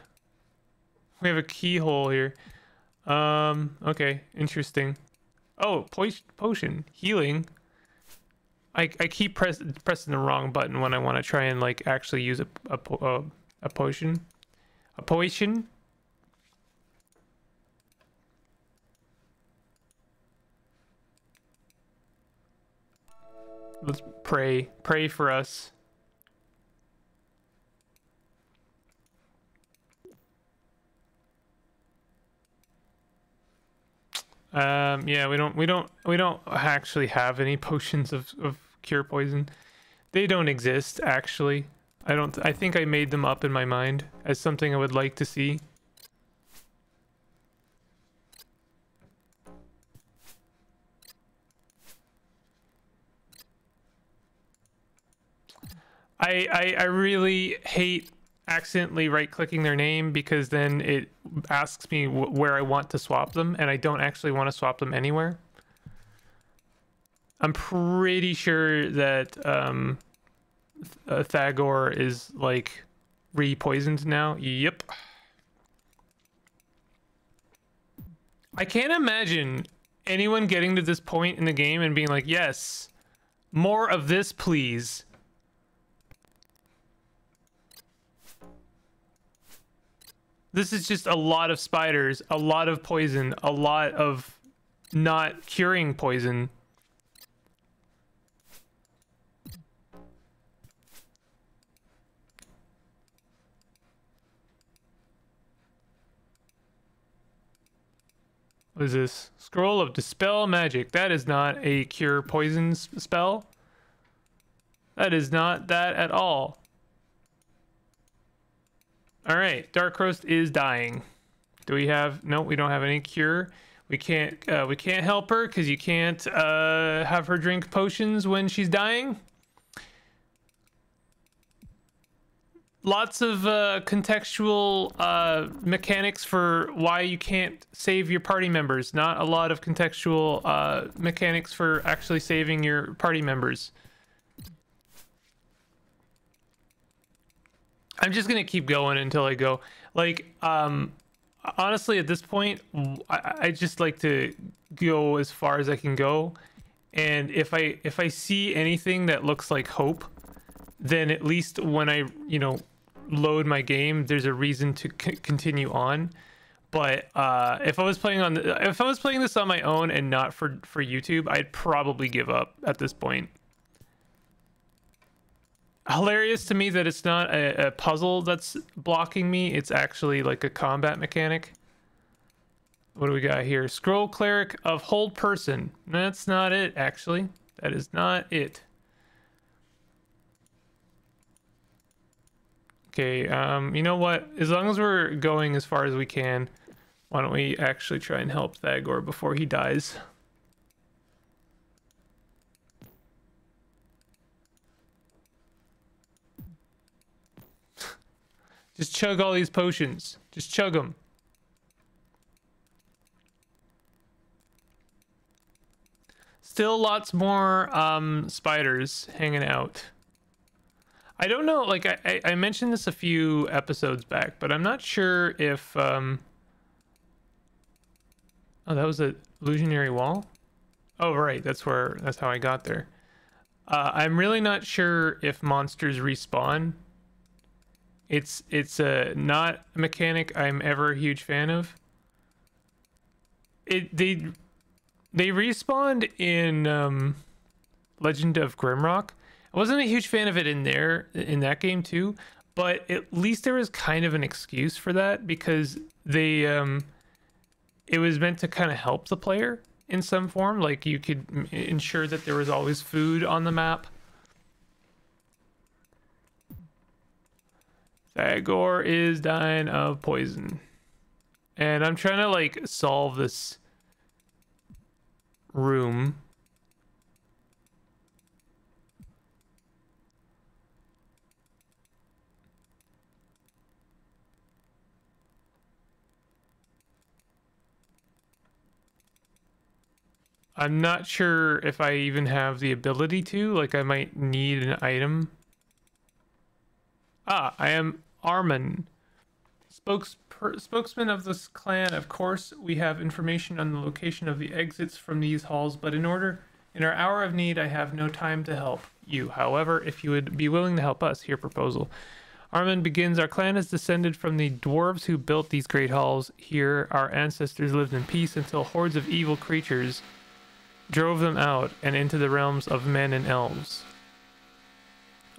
We have a keyhole here. Um, okay, interesting. Oh, po potion. Healing. I, I keep press, pressing the wrong button when I want to try and, like, actually use a, a, a, a potion. A potion? Let's pray. Pray for us. Um, yeah, we don't, we don't, we don't actually have any potions of, of cure poison. They don't exist, actually. I don't, I think I made them up in my mind as something I would like to see. I, I, I really hate accidentally right clicking their name because then it asks me wh where I want to swap them and I don't actually want to swap them anywhere. I'm pretty sure that um, uh, Thagor is like re-poisoned now. Yep. I can't imagine anyone getting to this point in the game and being like, yes, more of this, please. This is just a lot of spiders, a lot of poison, a lot of not curing poison. What is this? Scroll of Dispel Magic. That is not a cure poison spell. That is not that at all. All right, Dark Roast is dying. Do we have? No, we don't have any cure. We can't. Uh, we can't help her because you can't uh, have her drink potions when she's dying. Lots of uh, contextual uh, mechanics for why you can't save your party members. Not a lot of contextual uh, mechanics for actually saving your party members. I'm just gonna keep going until I go. Like, um, honestly, at this point, I, I just like to go as far as I can go, And if I if I see anything that looks like hope, then at least when I you know load my game, there's a reason to c- continue on. But uh, if I was playing on the, if I was playing this on my own and not for for YouTube, I'd probably give up at this point. Hilarious to me that it's not a, a puzzle that's blocking me. It's actually like a combat mechanic. What do we got here? Scroll cleric of hold person. That's not it, actually. That is not it. Okay, um, you know what? As long as we're going as far as we can, why don't we actually try and help Thagor before he dies? Just chug all these potions. Just chug them. Still lots more um, spiders hanging out. I don't know, like I, I mentioned this a few episodes back, but I'm not sure if um Oh, that was a illusionary wall? Oh right, that's where that's how I got there. Uh, I'm really not sure if monsters respawn. It's it's a not a mechanic I'm ever a huge fan of. It they they respawned in um Legend of Grimrock I wasn't a huge fan of it in there in that game too, but at least there was kind of an excuse for that because they um it was meant to kind of help the player in some form like you could ensure that there was always food on the map. Thagor is dying of poison. And I'm trying to like solve this room I'm not sure if I even have the ability to. Like, I might need an item. Ah, I am Armen. Spokes spokesman of this clan, of course, we have information on the location of the exits from these halls, but in order, in our hour of need, I have no time to help you. However, if you would be willing to help us, here proposal. Armen begins, our clan is descended from the dwarves who built these great halls. Here, our ancestors lived in peace until hordes of evil creatures drove them out and into the realms of men and elves.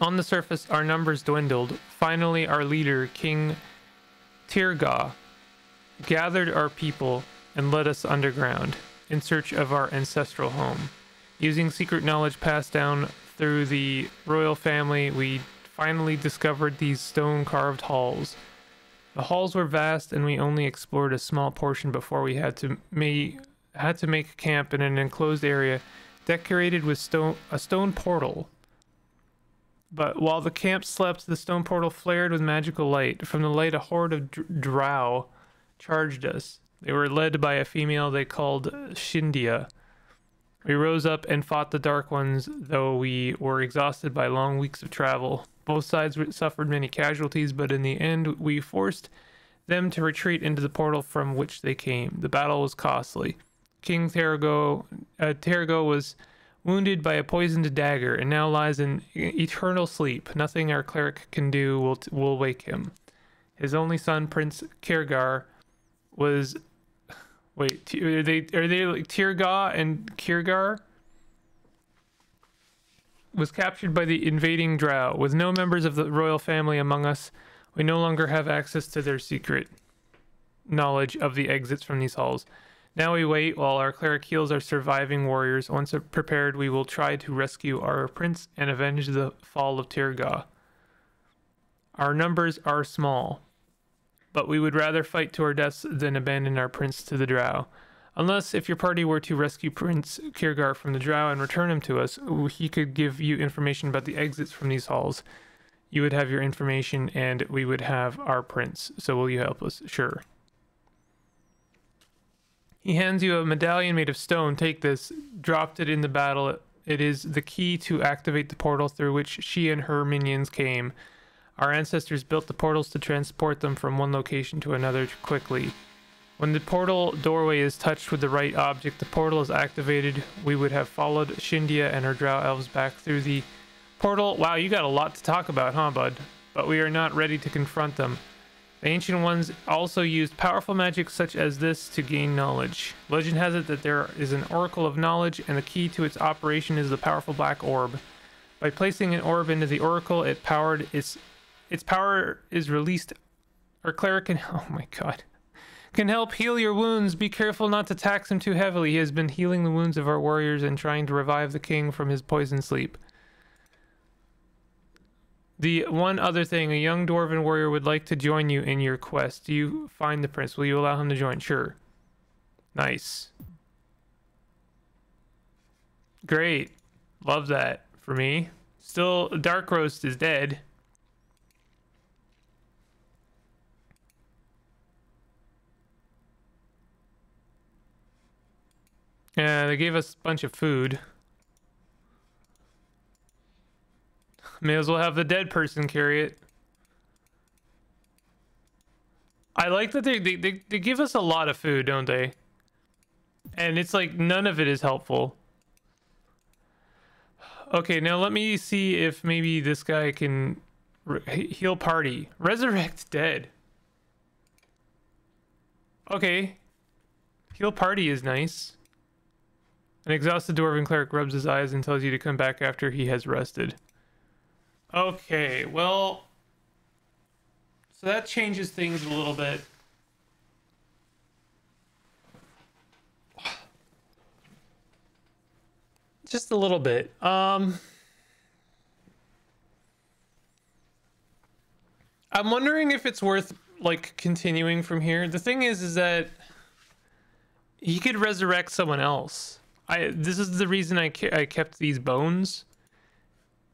On the surface, our numbers dwindled. Finally, our leader, King Tirga, gathered our people and led us underground in search of our ancestral home. Using secret knowledge passed down through the royal family, we finally discovered these stone carved halls. The halls were vast, and we only explored a small portion before we had to may had to make a camp in an enclosed area decorated with stone a stone portal. But while the camp slept, the stone portal flared with magical light. From the light, a horde of drow charged us. They were led by a female they called Shindia. We rose up and fought the Dark Ones, though we were exhausted by long weeks of travel. Both sides suffered many casualties, but in the end, we forced them to retreat into the portal from which they came. The battle was costly. King Tergo, uh, was wounded by a poisoned dagger and now lies in eternal sleep. Nothing our cleric can do will, will wake him. His only son, Prince Keirgar, was. Wait, are they are they like Tirga and Keirgar? Was captured by the invading Drow. With no members of the royal family among us, we no longer have access to their secret knowledge of the exits from these halls. Now we wait while our cleric heals our surviving warriors. Once prepared, we will try to rescue our prince and avenge the fall of Tirga. Our numbers are small, but we would rather fight to our deaths than abandon our prince to the drow. Unless if your party were to rescue Prince Keirgar from the drow and return him to us, he could give you information about the exits from these halls. You would have your information and we would have our prince. So will you help us? Sure. He hands you a medallion made of stone. Take this. Dropped it in the battle. It is the key to activate the portal through which she and her minions came. Our ancestors built the portals to transport them from one location to another quickly. When the portal doorway is touched with the right object, the portal is activated. We would have followed Shindia and her drow elves back through the portal. Wow, you got a lot to talk about, huh, bud? But we are not ready to confront them. The Ancient Ones also used powerful magic such as this to gain knowledge. Legend has it that there is an Oracle of Knowledge, and the key to its operation is the powerful black orb. By placing an orb into the Oracle, it powered its its power is released. Our cleric can oh my god can help heal your wounds. Be careful not to tax him too heavily. He has been healing the wounds of our warriors and trying to revive the king from his poison sleep. The one other thing, a young dwarven warrior would like to join you in your quest. Do you find the prince? Will you allow him to join? Sure. Nice. Great. Love that for me. Still, Dark Roast is dead. Yeah, they gave us a bunch of food. May as well have the dead person carry it. I like that they, they, they, they give us a lot of food, don't they? And it's like none of it is helpful. Okay, now let me see if maybe this guy can heal party. Resurrect dead. Okay. Heal party is nice. An exhausted dwarven cleric rubs his eyes and tells you to come back after he has rested. Okay, well... So that changes things a little bit. Just a little bit. Um... I'm wondering if it's worth, like, continuing from here. The thing is, is that he could resurrect someone else. I this is the reason I, I kept these bones.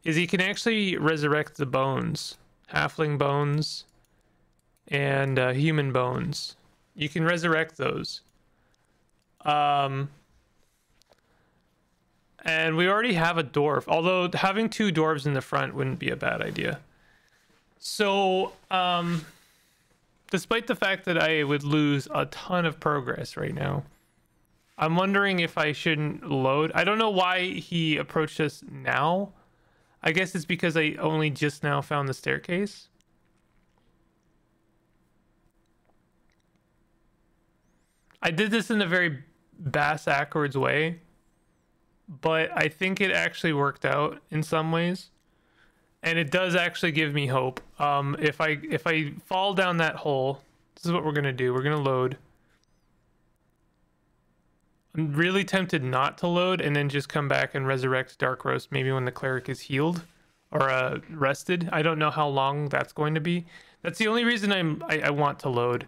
Is he can actually resurrect the bones, halfling bones, and uh, human bones. You can resurrect those. Um, and we already have a dwarf, although having two dwarves in the front wouldn't be a bad idea. So, um, despite the fact that I would lose a ton of progress right now, I'm wondering if I shouldn't load. I don't know why he approached us now. I guess it's because I only just now found the staircase. I did this in a very bass backwards way, but I think it actually worked out in some ways. And it does actually give me hope. Um, if I if I fall down that hole, this is what we're gonna do. We're gonna load. I'm really tempted not to load and then just come back and resurrect Dark Roast maybe when the cleric is healed or uh, rested. I don't know how long that's going to be. That's the only reason I'm I, I want to load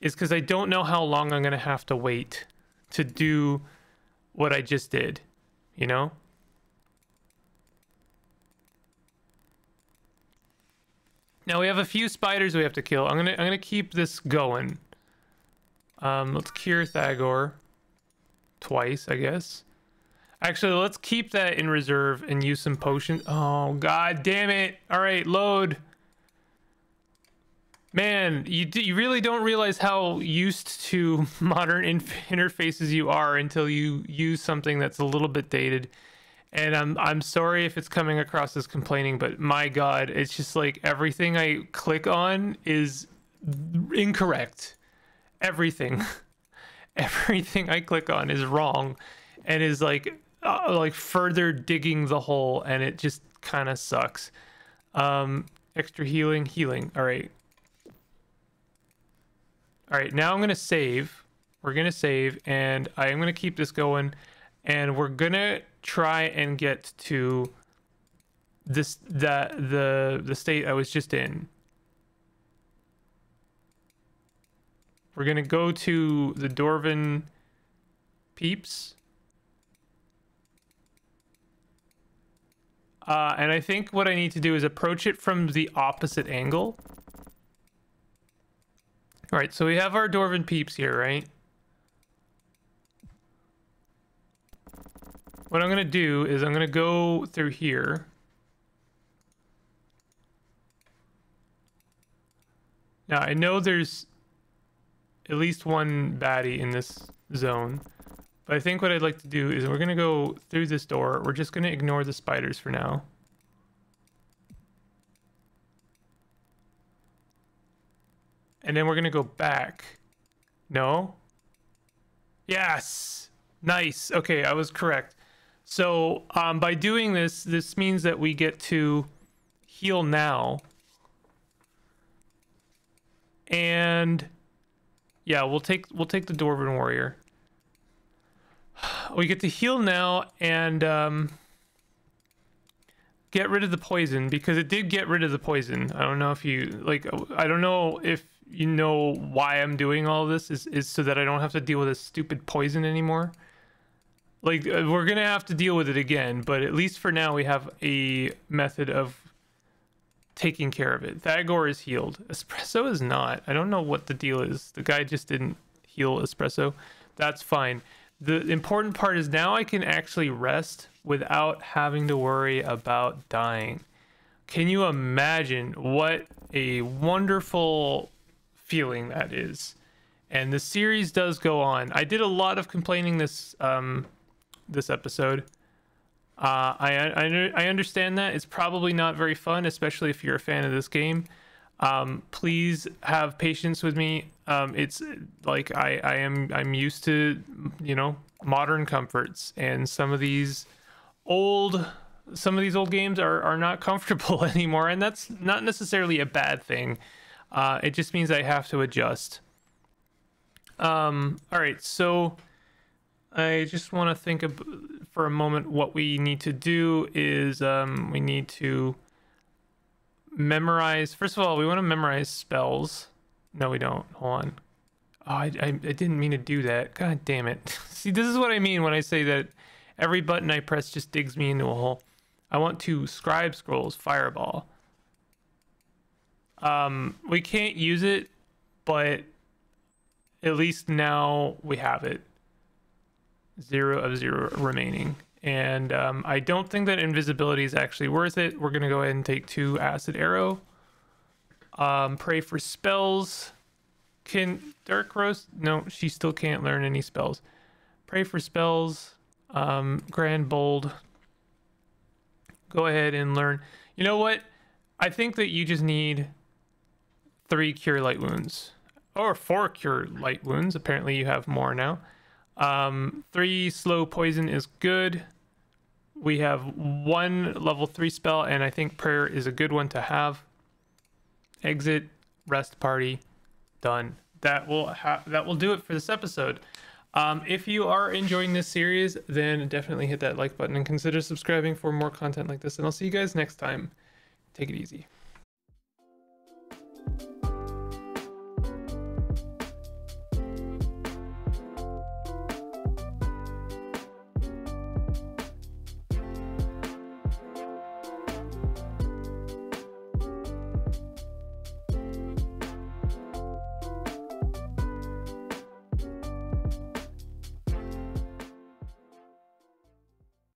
is because I don't know how long I'm gonna have to wait to do what I just did. You know. Now we have a few spiders we have to kill. I'm gonna I'm gonna keep this going. Um, let's cure Thagor twice, I guess. Actually, let's keep that in reserve and use some potions. Oh, god damn it. All right, load. Man, you, you really don't realize how used to modern interfaces you are until you use something that's a little bit dated. And I'm I'm sorry if it's coming across as complaining, but my god, it's just like everything I click on is incorrect. Everything. everything I click on is wrong and is like uh, like further digging the hole and it just kind of sucks. Um extra healing, healing. All right. All right, now I'm going to save. We're going to save and I am going to keep this going and we're going to try and get to this that the the state I was just in. We're going to go to the Dwarven Peeps. Uh, and I think what I need to do is approach it from the opposite angle. All right, so we have our Dwarven Peeps here, right? What I'm going to do is I'm going to go through here. Now, I know there's at least one baddie in this zone. But I think what I'd like to do is we're going to go through this door. We're just going to ignore the spiders for now. And then we're going to go back. No? Yes! Nice. Okay, I was correct. So um, by doing this, this means that we get to heal now. And yeah, we'll take we'll take the Dwarven Warrior. We get to heal now and um, get rid of the poison because it did get rid of the poison. I don't know if you like. I don't know if you know why I'm doing all this is is so that I don't have to deal with this stupid poison anymore. Like uh, we're gonna have to deal with it again, but at least for now we have a method of taking care of it. Thagor is healed. Espresso is not. I don't know what the deal is. The guy just didn't heal Espresso. That's fine. The important part is now I can actually rest without having to worry about dying. Can you imagine what a wonderful feeling that is? And the series does go on. I did a lot of complaining this um, this episode. Uh, I, I I understand that it's probably not very fun, especially if you're a fan of this game. Um, please have patience with me. Um, it's like I, I am I'm used to you know modern comforts, and some of these old some of these old games are are not comfortable anymore, and that's not necessarily a bad thing. Uh, it just means I have to adjust. Um, all right, so I just want to think of, for a moment what we need to do is um, we need to memorize. First of all, we want to memorize spells. No, we don't. Hold on. Oh, I, I, I didn't mean to do that. God damn it. See, this is what I mean when I say that every button I press just digs me into a hole. I want to scribe scrolls fireball. Um, we can't use it, but at least now we have it zero of zero remaining. And um, I don't think that invisibility is actually worth it. We're going to go ahead and take two acid arrow. Um, pray for spells. Can Dark Roast? No, she still can't learn any spells. Pray for spells. Um, Grand Bold. Go ahead and learn. You know what? I think that you just need three cure light wounds or four cure light wounds. Apparently, you have more now. Um, three slow poison is good. We have one level three spell, and I think prayer is a good one to have. Exit, rest party, done. That will ha- that will do it for this episode. Um, if you are enjoying this series, then definitely hit that like button and consider subscribing for more content like this. And I'll see you guys next time. Take it easy.